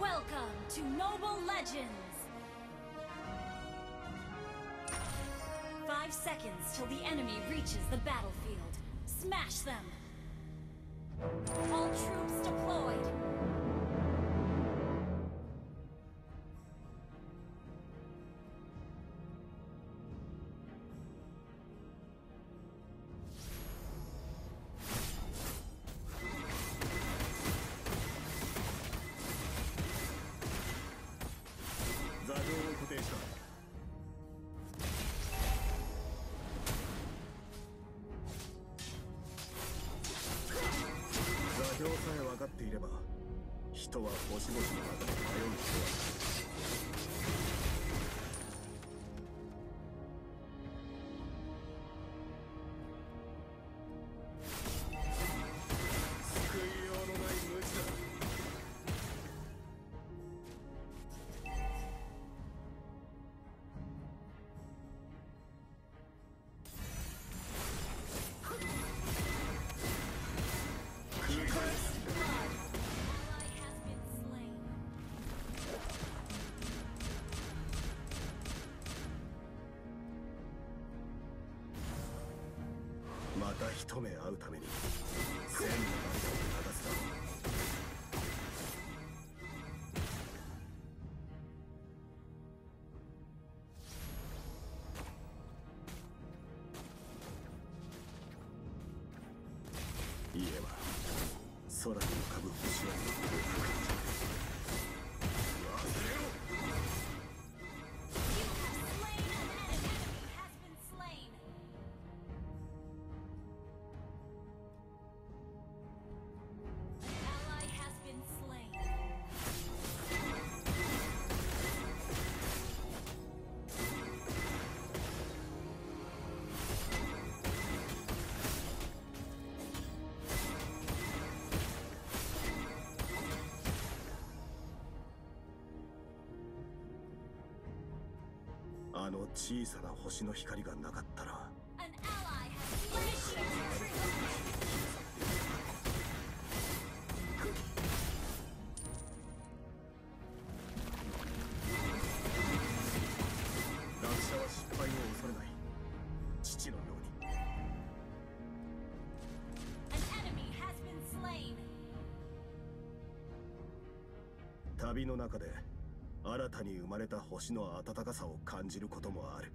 Welcome to Mobile Legends! Five seconds till the enemy reaches the battlefield. Smash them! All troops deployed!「っていれば人は星々にまで迷う必要はない。一目会うために千の涙を流す。だろう家は空に浮かぶ星をあの小さな星の光がなかったら落車は失敗を恐れない父のように。旅の中で新たに生まれた星の温かさを感じることもある。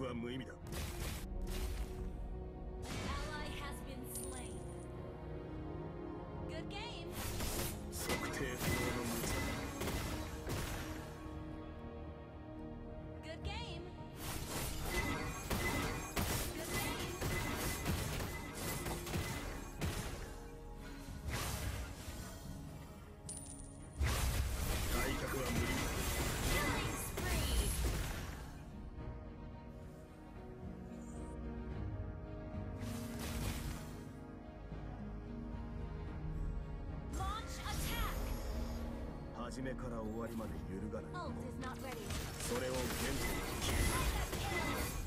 くは無意味だ。測初めから終わりまで揺るがない.それを原点に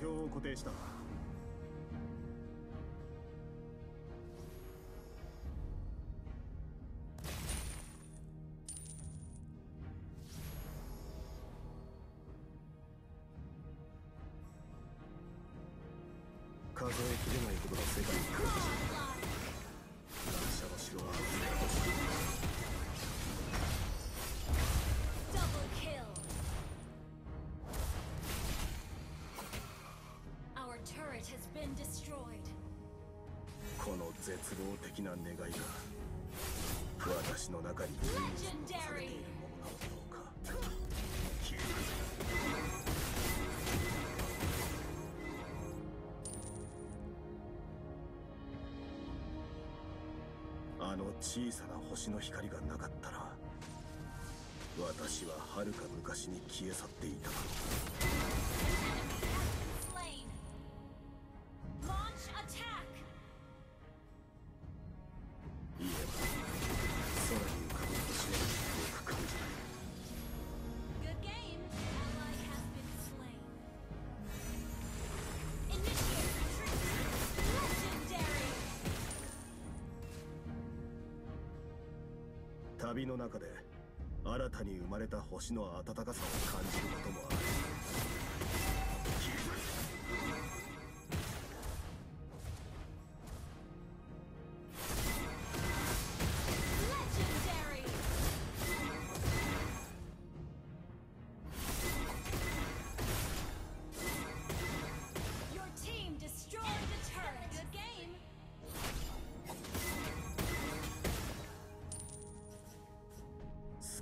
標を固定した。数えきれないほどの世界に絶望的な願いが私の中に唯一残されているものなのだろうか消えるあの小さな星の光がなかったら私は遥か昔に消え去っていただろ Slain! 旅の中で新たに生まれた星の温かさを感じることもある。消える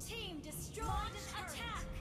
Team destroyed an attack.